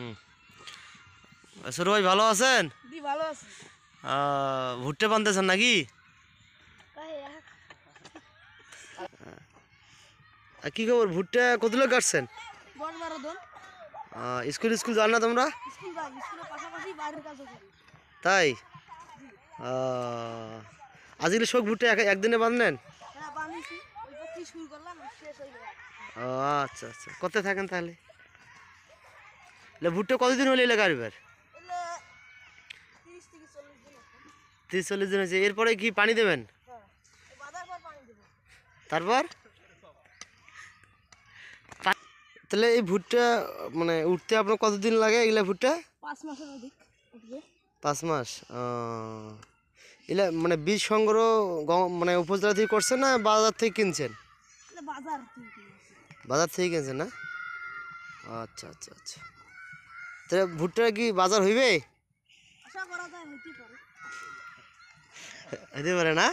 হুম। সরু ভাই ভালো আছেন? ভালো আছে। আহ, বানতেছেন নাকি? কি খবর? ভুট্টা কত লোক কাটছেন? স্কুল স্কুল যান না তোমরা? তাই? আজকে সব ভুট্টা একদিনে বাঁধলেন? হ্যাঁ আচ্ছা আচ্ছা। কোথায় থাকেন তাহলে? ভুট্টা কতদিন হলে এলাকা আসবার এলে তিরিশ চল্লিশ দিন হয়েছে। এরপরে কি পানি দেবেন? হ্যাঁ তারপর? তাহলে এই ভুট্টা মানে উঠতে আপনার কতদিন লাগে এগুলা ভুট্টা? পাঁচ মাসের অধিক পাঁচ মাস এগুলা মানে বীজ সংগ্রহ মানে উপজেলা থেকে করছেন না বাজার থেকে কিনছেন? বাজার বাজার থেকে কিনছেন না? আচ্ছা আচ্ছা আচ্ছা। তাহলে ভুট্টা কি বাজার হইবে? আশা করা যায় হইতে পারে না?